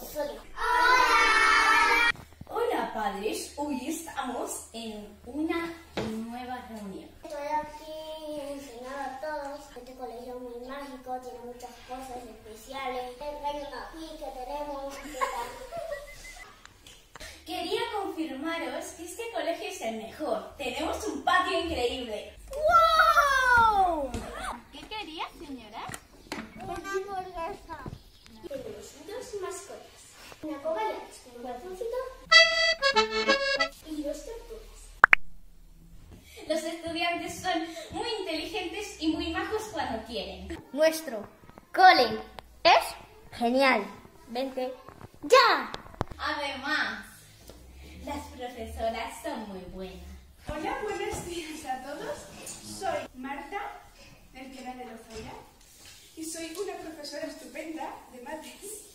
¡Hola! Hola padres, hoy estamos en una nueva reunión. Estoy aquí enseñando a todos. Este colegio es muy mágico, tiene muchas cosas especiales. El Vengan aquí que tenemos. Quería confirmaros que este colegio es el mejor. Tenemos un patio increíble. ¡Wow! Un corazoncito. Y dos tortugas. Los estudiantes son muy inteligentes y muy majos cuando quieren. Nuestro cole es genial. Vente ya. Además, las profesoras son muy buenas. Hola, buenos días a todos. Soy Marta, del canal de Lozoya, y soy una profesora estupenda de mates.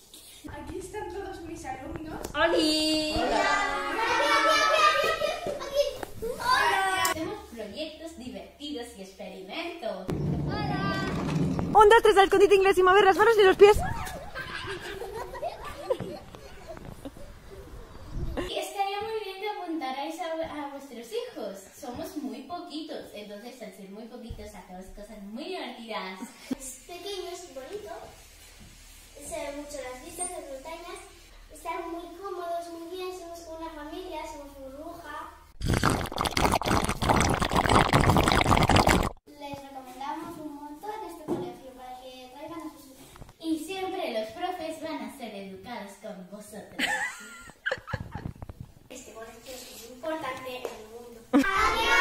Aquí están todos mis ¡Oli! Hacemos proyectos divertidos y experimentos. Un, dos, tres, al escondite inglés y mover las manos y los pies. Y estaría muy bien que apuntarais a, a vuestros hijos. Somos muy poquitos, entonces al ser muy poquitos hacemos cosas muy divertidas. Es pequeño, es bonito. Se ven mucho las vistas de montañas. Están muy cómodos, muy bien. Somos una familia, somos burbuja. Les recomendamos un montón este colegio para que traigan a sus. Y siempre los profes van a ser educados con vosotros. Este colegio es muy importante en el mundo. ¡Adiós!